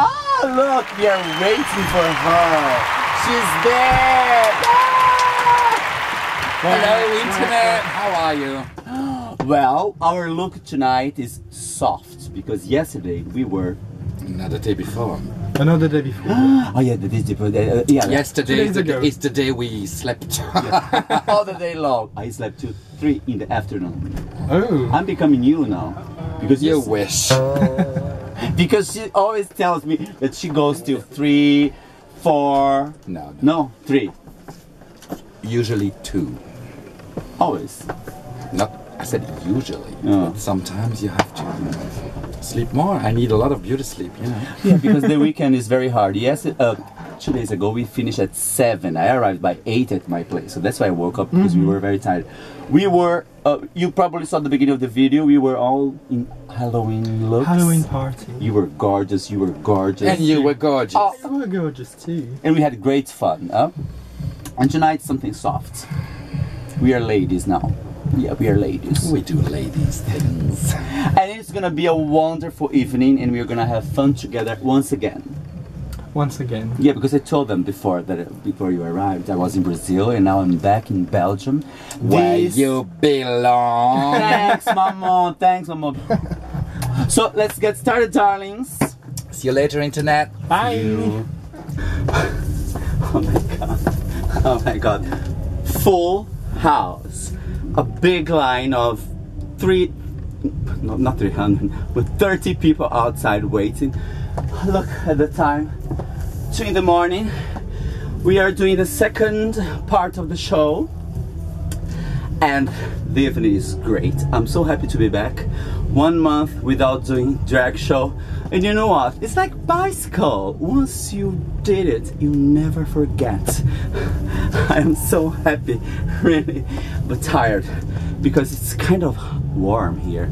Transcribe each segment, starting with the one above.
Ah, look, we are waiting for her. She's there. Ah! Hello, Internet. How are you? Well, our look tonight is soft because yesterday we were. No, the day before. Another day before. Oh yeah, the day before. Uh, yeah, Yesterday is the, ago. is the day we slept. all the day long. I slept till three in the afternoon. Oh. I'm becoming you now because you you wish. because she always tells me that she goes till three, four. No, no. No, three. Usually two. Always. Not. I said usually. Oh. But sometimes you have to sleep more. I need a lot of beauty sleep. You know. Yeah, because the weekend is very hard. Yes, uh, two days ago we finished at seven. I arrived by eight at my place, so that's why I woke up because we were very tired. We were. Uh, you probably saw the beginning of the video. We were all in Halloween looks. Halloween party. You were gorgeous. You were gorgeous. And you were gorgeous. Oh. You were gorgeous too. and we had great fun. Huh? And tonight something soft. We are ladies now. Yeah, we are ladies. We do ladies things. And it's gonna be a wonderful evening, and we're gonna have fun together once again. Once again. Yeah, because I told them before that uh, before you arrived, I was in Brazil, and now I'm back in Belgium. Where you belong. Thanks, mama. Thanks, mama. So let's get started, darlings. See you later, Internet. Bye. You. Oh my god. Oh my god. Full house. A big line of three, no, not 300, with 30 people outside waiting. Look at the time. Two in the morning. We are doing the second part of the show. And the evening is great. I'm so happy to be back. One month without doing drag show. And you know what? It's like bicycle. Once you did it, you never forget. I am so happy, really, but tired because it's kind of warm here.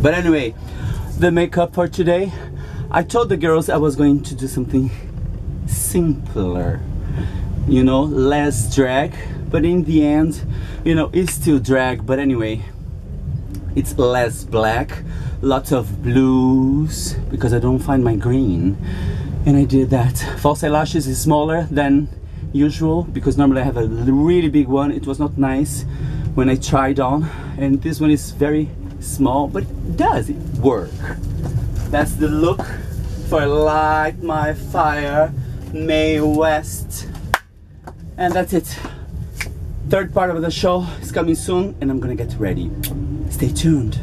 But anyway, the makeup for today. I told the girls I was going to do something simpler. You know, less drag, but in the end, you know, it's still drag, but anyway, it's less black, lots of blues, because I don't find my green, and I did that. False eyelashes is smaller than usual, because normally I have a really big one, it was not nice when I tried on, and this one is very small, but it does it work. That's the look for Light My Fire, Mae West. And that's it. Third part of the show is coming soon, and I'm gonna get ready. Stay tuned.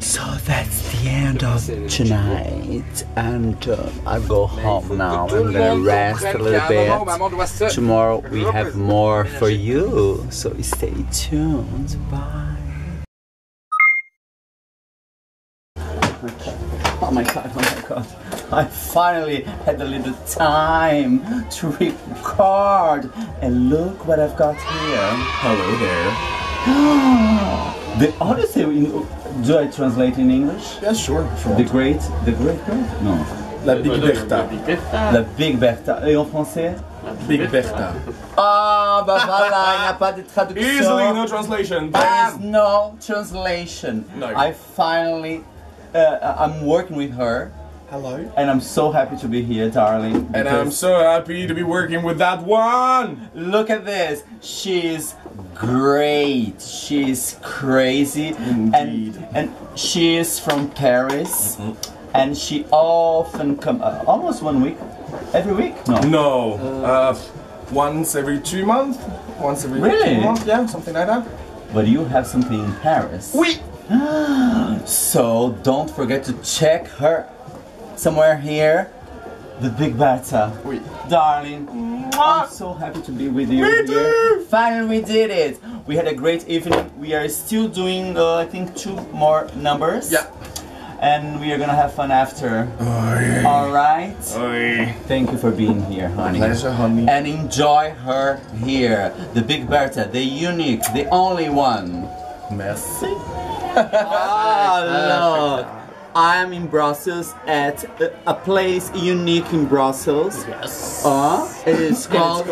So that's the end of tonight, and uh, I'll go home now. I'm gonna rest a little bit. Tomorrow we have more for you, so stay tuned. Bye. Oh my god, oh my god. I finally had a little time to record. And look what I've got here. Hello there. the Odyssey, do I translate in English? Yeah, sure. The Great, the Great Great? No. La Big Bertha. La Big Bertha. Et en français? Big Bertha. Ah, bah voilà, il n'y a pas de traduction. Easily, no translation. There is no translation. No. I finally, uh, I'm working with her. Hello. And I'm so happy to be here, darling. And I'm so happy to be working with that one. Look at this. She's great. She's crazy. Indeed. And, and she is from Paris. And she often come, uh, almost one week, every week? No. No. Uh, once every two months. Once every Really? two months. Yeah, something like that. But you have something in Paris. We. Oui. So don't forget to check her somewhere here. The Big Bertha. Oui. Darling, I'm so happy to be with you Me here. too. Finally, we did it. We had a great evening. We are still doing, uh, I think, two more numbers. Yeah. And we are gonna have fun after. All right. Oi. Thank you for being here, honey. Pleasure, honey. And enjoy her here. The Big Bertha, the unique, the only one. Merci. Ah, look. I'm in Brussels at a, a place unique in Brussels. Yes. Uh, it is called,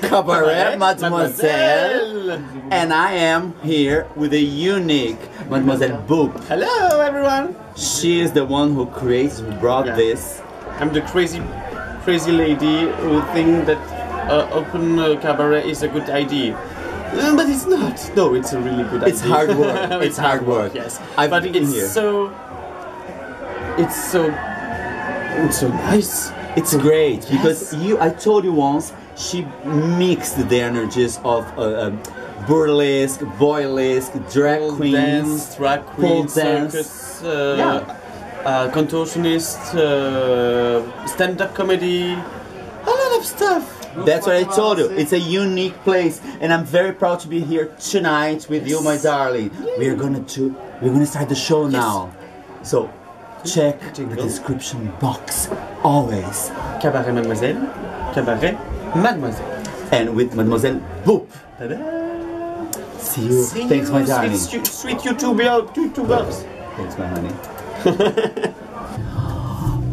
Cabaret Mademoiselle. And I am here with a unique Mademoiselle Boop. Hello, everyone. She is the one who creates, who brought Yeah. this. I'm the crazy, crazy lady who think that uh, open uh, cabaret is a good idea. Uh, But it's not. No, it's a really good idea. It's hard work. It's hard work. Yes. I've but been it's here. so. It's so. It's so nice. It's great because you. I told you once. She mixed the energies of uh, um, burlesque, boylesque, drag Pole queens, dance, drag pole queen, dance. circus, uh, Yeah. uh, contortionist, uh, stand-up comedy, a lot of stuff. That's what I told you. It's a unique place, and I'm very proud to be here tonight with you, my darling. We are gonna do. We're gonna start the show now. So, check the description box always, Cabaret Mademoiselle, Cabaret Mademoiselle. and with Mademoiselle Boop. Ta-da! See you. See Thanks, you, my darling. Sweet, sweet YouTuber, YouTubers. Thanks, my honey.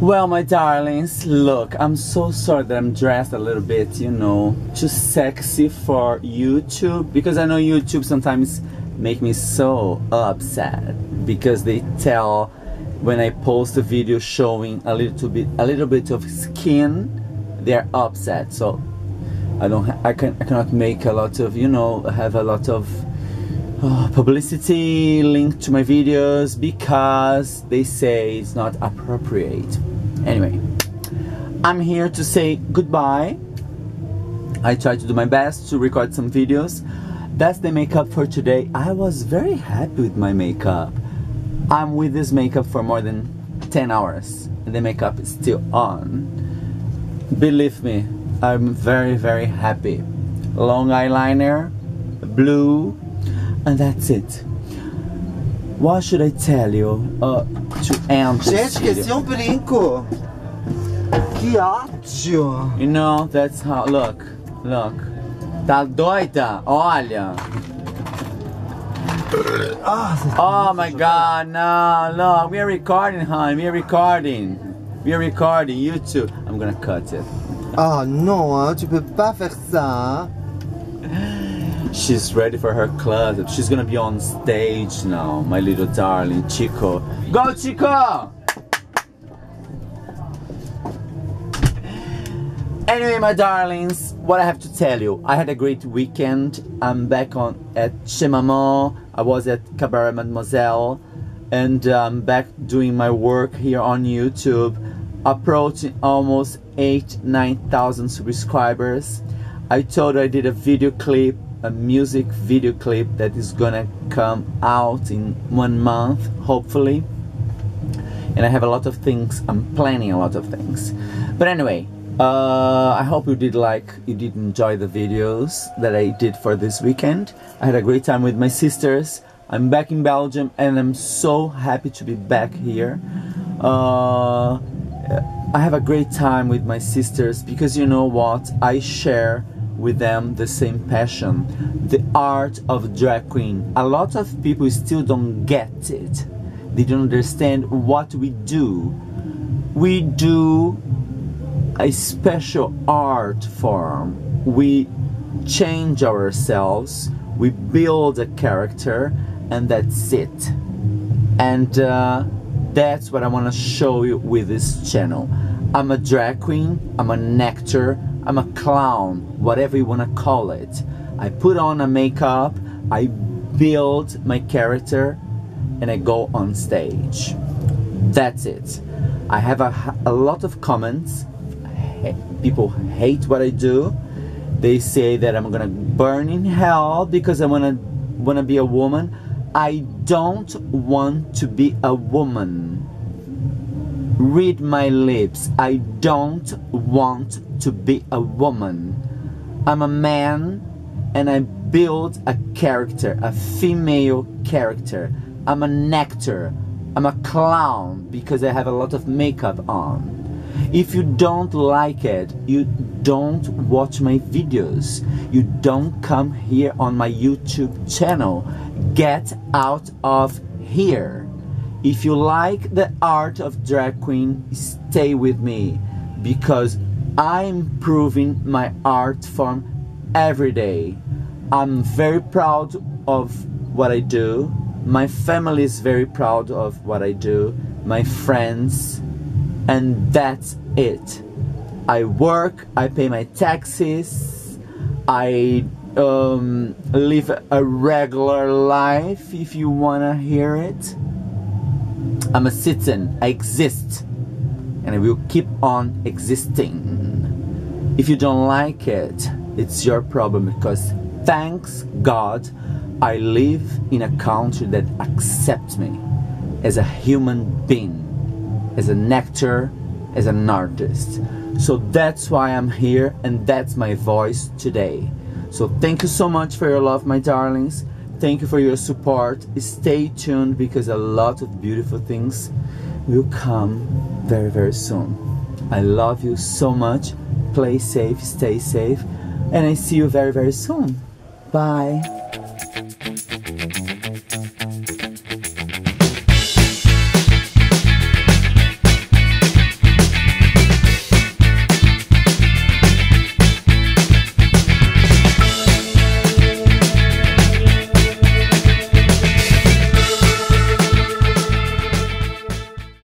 well, my darlings, look, I'm so sorry that I'm dressed a little bit, you know, too sexy for YouTube because I know YouTube sometimes make me so upset because they tell when I post a video showing a little bit a little bit of skin, they're upset. So I don't I can I cannot make a lot of, you know, have a lot of uh, publicity linked to my videos because they say it's not appropriate. Anyway, I'm here to say goodbye. I tried to do my best to record some videos. That's the makeup for today. I was very happy with my makeup. I'm with this makeup for more than 10 hours and the makeup is still on. Believe me, I'm very, very happy. Long eyeliner, blue, and that's it. What should I tell you uh, to end this Gente, video? esqueci um brinco. Que ódio. You know, that's how. Look, look. Tá doida? Olha. Oh my god, no, look, we are recording, hon. We are recording. We are recording. You too. I'm gonna cut it. Ah, oh non, hein, ah, tu peux pas faire ça. She's ready for her closet. She's gonna be on stage now, my little darling Chico. Go, Chico! Anyway, my darlings, what I have to tell you, I had a great weekend. I'm back on at Chez Maman. I was at Cabaret Mademoiselle, and I'm back doing my work here on YouTube, approaching almost eight, nine thousand subscribers. I told I did a video clip, a music video clip that is gonna come out in one month, hopefully and I have a lot of things. I'm planning a lot of things. But anyway, uh, I hope you did like, you did enjoy the videos that I did for this weekend. I had a great time with my sisters. I'm back in Belgium, and I'm so happy to be back here. Uh, I have a great time with my sisters because you know what? I share with them the same passion the art of drag queen. A lot of people still don't get it they don't understand what we do. We do a special art form. We change ourselves, we build a character, and that's it. And uh, that's what I want to show you with this channel. I'm a drag queen, I'm an actor, I'm a clown, whatever you want to call it. I put on a makeup, I build my character, and I go on stage. That's it. I have a, a lot of comments. People hate what I do. They say that I'm gonna burn in hell because I wanna wanna be a woman. I don't want to be a woman. Read my lips. I don't want to be a woman. I'm a man and I build a character, a female character. I'm an actor. I'm a clown because I have a lot of makeup on. If you don't like it, you don't watch my videos. You don't come here on my YouTube channel. Get out of here. If you like the art of drag queen, stay with me because I'm improving my art form every day. I'm very proud of what I do. My family is very proud of what I do. My friends, and that's it. I work, I pay my taxes, I um, live a regular life if you wanna hear it. I'm a citizen, I exist, and I will keep on existing. If you don't like it, it's your problem because thanks God I live in a country that accepts me as a human being, as an actor, as an artist. So that's why I'm here and that's my voice today. So thank you so much for your love, my darlings. Thank you for your support. Stay tuned because a lot of beautiful things will come very, very soon. I love you so much. Play safe, stay safe, and I see you very, very soon. Bye.